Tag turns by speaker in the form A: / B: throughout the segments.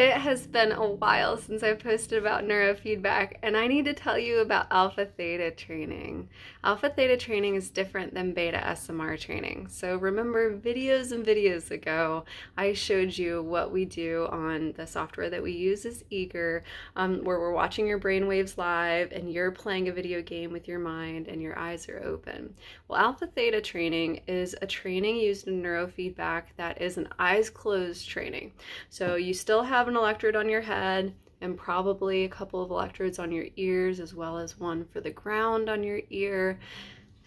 A: It has been a while since I posted about neurofeedback, and I need to tell you about alpha theta training. Alpha theta training is different than beta SMR training. So, remember videos and videos ago, I showed you what we do on the software that we use is EEGer, um, where we're watching your brainwaves live and you're playing a video game with your mind and your eyes are open. Well, alpha theta training is a training used in neurofeedback that is an eyes closed training. So, you still have have an electrode on your head and probably a couple of electrodes on your ears as well as one for the ground on your ear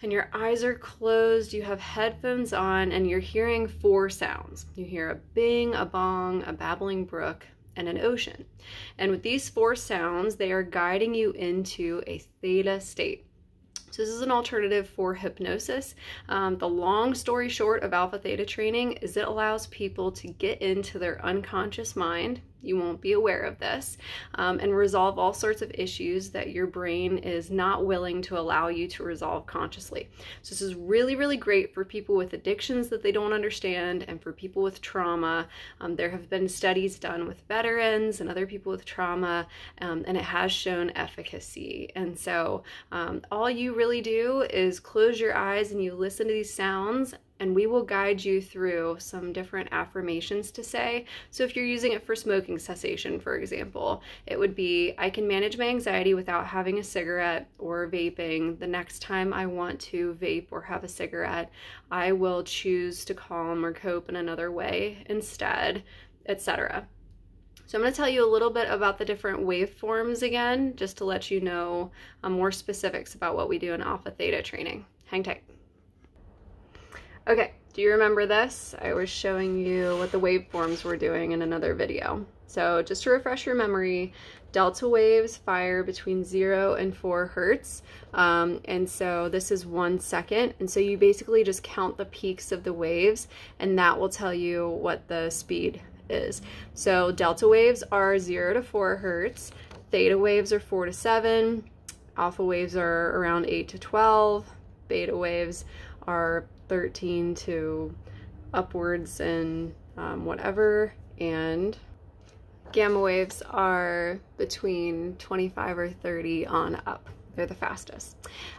A: and your eyes are closed, you have headphones on, and you're hearing four sounds. You hear a bing, a bong, a babbling brook, and an ocean. And with these four sounds, they are guiding you into a theta state. So this is an alternative for hypnosis. Um, the long story short of alpha theta training is it allows people to get into their unconscious mind you won't be aware of this, um, and resolve all sorts of issues that your brain is not willing to allow you to resolve consciously. So, this is really, really great for people with addictions that they don't understand and for people with trauma. Um, there have been studies done with veterans and other people with trauma, um, and it has shown efficacy. And so, um, all you really do is close your eyes and you listen to these sounds and we will guide you through some different affirmations to say. So if you're using it for smoking cessation, for example, it would be I can manage my anxiety without having a cigarette or vaping. The next time I want to vape or have a cigarette, I will choose to calm or cope in another way instead, etc. So I'm going to tell you a little bit about the different waveforms again, just to let you know um, more specifics about what we do in alpha theta training. Hang tight. Okay, do you remember this? I was showing you what the waveforms were doing in another video. So just to refresh your memory, delta waves fire between 0 and 4 hertz. Um, and so this is one second. And so you basically just count the peaks of the waves and that will tell you what the speed is. So delta waves are 0 to 4 hertz, theta waves are 4 to 7, alpha waves are around 8 to 12, beta waves are 13 to upwards and um, whatever, and gamma waves are between 25 or 30 on up. They're the fastest.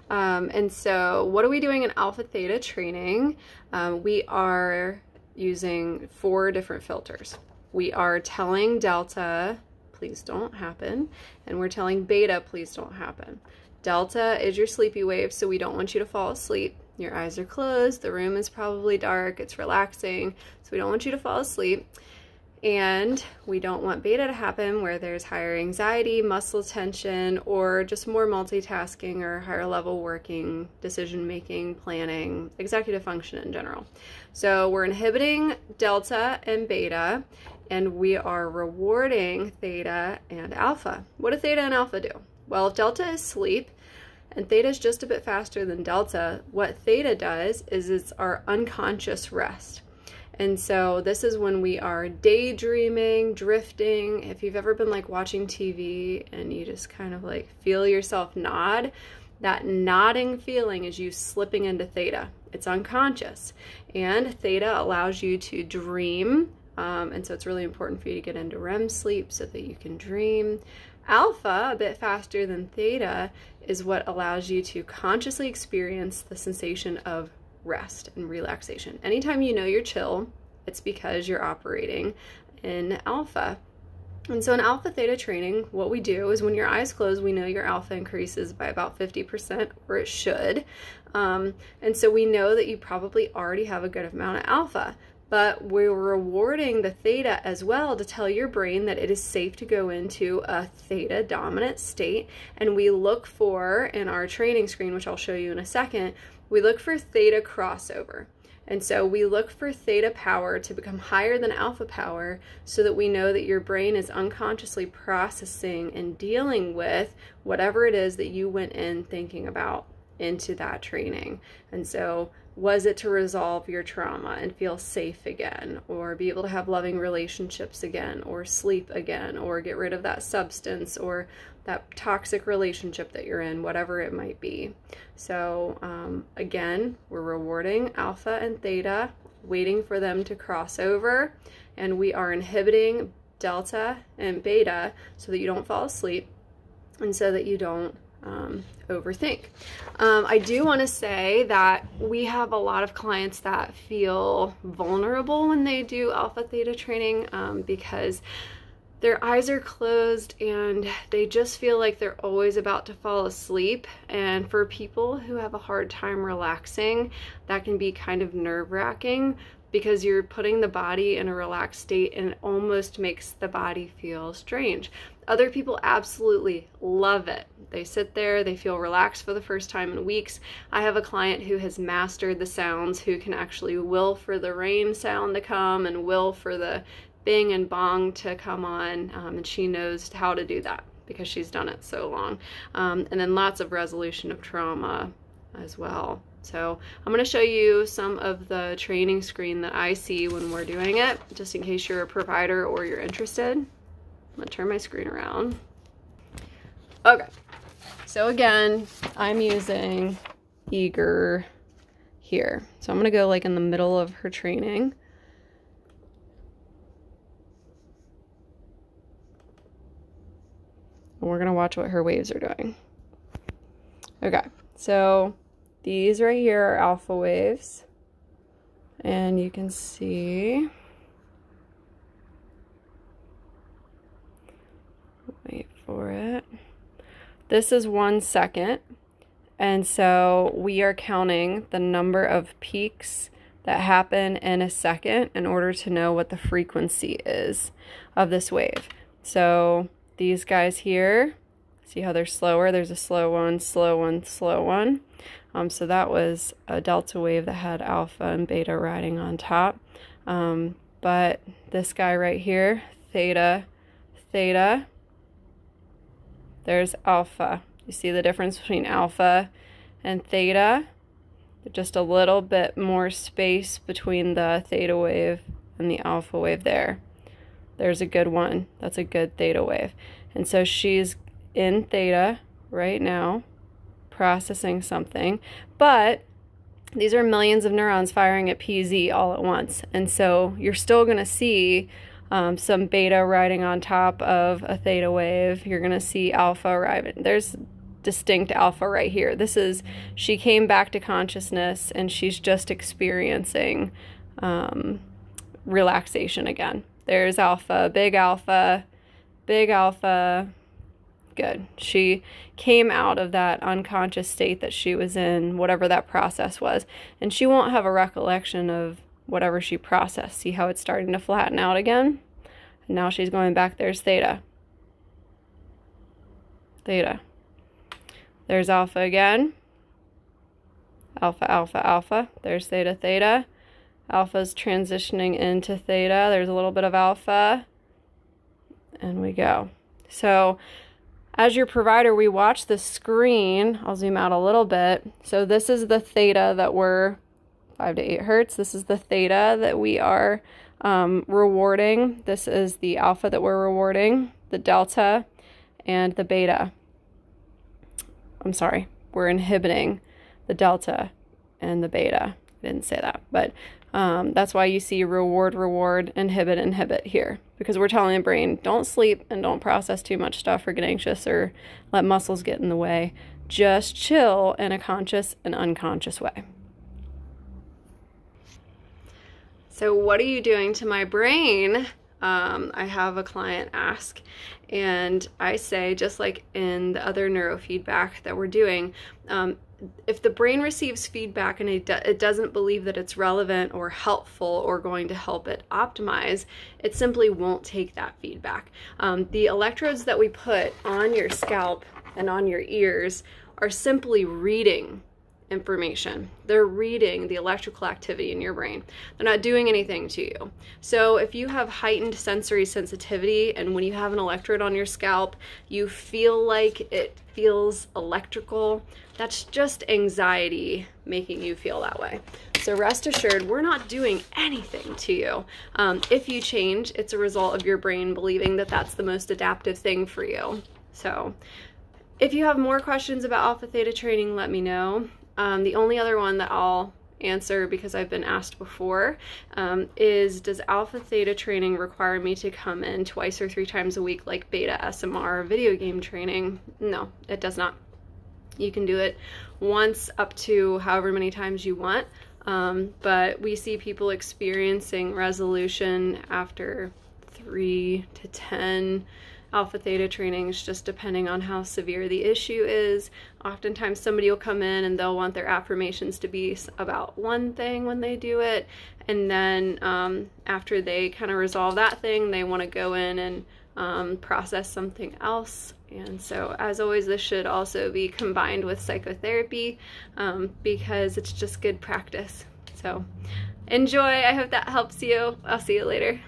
A: Um, and so what are we doing in alpha theta training? Um, we are using four different filters. We are telling delta, please don't happen, and we're telling beta, please don't happen. Delta is your sleepy wave, so we don't want you to fall asleep. Your eyes are closed, the room is probably dark, it's relaxing, so we don't want you to fall asleep. And we don't want beta to happen where there's higher anxiety, muscle tension, or just more multitasking or higher level working, decision making, planning, executive function in general. So we're inhibiting delta and beta, and we are rewarding theta and alpha. What do theta and alpha do? Well, if delta is sleep, and theta is just a bit faster than delta, what theta does is it's our unconscious rest. And so this is when we are daydreaming, drifting. If you've ever been like watching TV and you just kind of like feel yourself nod, that nodding feeling is you slipping into theta. It's unconscious. And theta allows you to dream. Um, and so it's really important for you to get into REM sleep so that you can dream. Alpha, a bit faster than theta, is what allows you to consciously experience the sensation of rest and relaxation. Anytime you know you're chill, it's because you're operating in alpha. And so in alpha theta training, what we do is when your eyes close, we know your alpha increases by about 50%, or it should. Um, and so we know that you probably already have a good amount of alpha but we're rewarding the theta as well to tell your brain that it is safe to go into a theta dominant state. And we look for, in our training screen, which I'll show you in a second, we look for theta crossover. And so we look for theta power to become higher than alpha power so that we know that your brain is unconsciously processing and dealing with whatever it is that you went in thinking about into that training. And so was it to resolve your trauma and feel safe again or be able to have loving relationships again or sleep again or get rid of that substance or that toxic relationship that you're in whatever it might be? So um, again we're rewarding alpha and theta waiting for them to cross over and we are inhibiting delta and beta so that you don't fall asleep and so that you don't um, overthink. Um, I do want to say that we have a lot of clients that feel vulnerable when they do alpha theta training um, because their eyes are closed and they just feel like they're always about to fall asleep. And for people who have a hard time relaxing, that can be kind of nerve wracking because you're putting the body in a relaxed state and it almost makes the body feel strange. Other people absolutely love it. They sit there, they feel relaxed for the first time in weeks. I have a client who has mastered the sounds, who can actually will for the rain sound to come and will for the bing and bong to come on, um, and she knows how to do that because she's done it so long. Um, and then lots of resolution of trauma as well. So I'm going to show you some of the training screen that I see when we're doing it, just in case you're a provider or you're interested. I'm to turn my screen around. Okay, so again, I'm using EEGer here. So I'm going to go like in the middle of her training. And we're going to watch what her waves are doing. Okay, so these right here are alpha waves. And you can see, wait for it. This is one second. And so we are counting the number of peaks that happen in a second in order to know what the frequency is of this wave. So these guys here, see how they're slower? There's a slow one, slow one, slow one. Um, so that was a delta wave that had alpha and beta riding on top. Um, but this guy right here, theta, theta, there's alpha. You see the difference between alpha and theta? Just a little bit more space between the theta wave and the alpha wave there. There's a good one. That's a good theta wave. And so she's in theta right now processing something, but these are millions of neurons firing at PZ all at once. And so you're still going to see um, some beta riding on top of a theta wave. You're going to see alpha arriving. There's distinct alpha right here. This is, she came back to consciousness and she's just experiencing um, relaxation again. There's alpha, big alpha, big alpha, good. She came out of that unconscious state that she was in, whatever that process was. And she won't have a recollection of whatever she processed. See how it's starting to flatten out again? And now she's going back. There's theta. Theta. There's alpha again. Alpha, alpha, alpha. There's theta, theta. Alpha's transitioning into theta. There's a little bit of alpha. And we go. So as your provider, we watch the screen. I'll zoom out a little bit. So this is the theta that we're 5 to 8 hertz. This is the theta that we are um, rewarding. This is the alpha that we're rewarding, the delta, and the beta. I'm sorry, we're inhibiting the delta and the beta. I didn't say that, but um, that's why you see reward, reward, inhibit, inhibit here because we're telling the brain don't sleep and don't process too much stuff or get anxious or let muscles get in the way. Just chill in a conscious and unconscious way. So, what are you doing to my brain? Um, I have a client ask, and I say, just like in the other neurofeedback that we're doing, um, if the brain receives feedback and it, do, it doesn't believe that it's relevant or helpful or going to help it optimize, it simply won't take that feedback. Um, the electrodes that we put on your scalp and on your ears are simply reading information. They're reading the electrical activity in your brain. They're not doing anything to you. So if you have heightened sensory sensitivity and when you have an electrode on your scalp, you feel like it feels electrical, that's just anxiety making you feel that way. So rest assured, we're not doing anything to you. Um, if you change, it's a result of your brain believing that that's the most adaptive thing for you. So if you have more questions about alpha theta training, let me know. Um, the only other one that I'll answer because I've been asked before um, is does alpha theta training require me to come in twice or three times a week like beta SMR video game training? No, it does not. You can do it once up to however many times you want, um, but we see people experiencing resolution after three to 10 alpha theta trainings just depending on how severe the issue is. Oftentimes somebody will come in and they'll want their affirmations to be about one thing when they do it. And then um, after they kind of resolve that thing they want to go in and um, process something else. And so as always this should also be combined with psychotherapy um, because it's just good practice. So enjoy. I hope that helps you. I'll see you later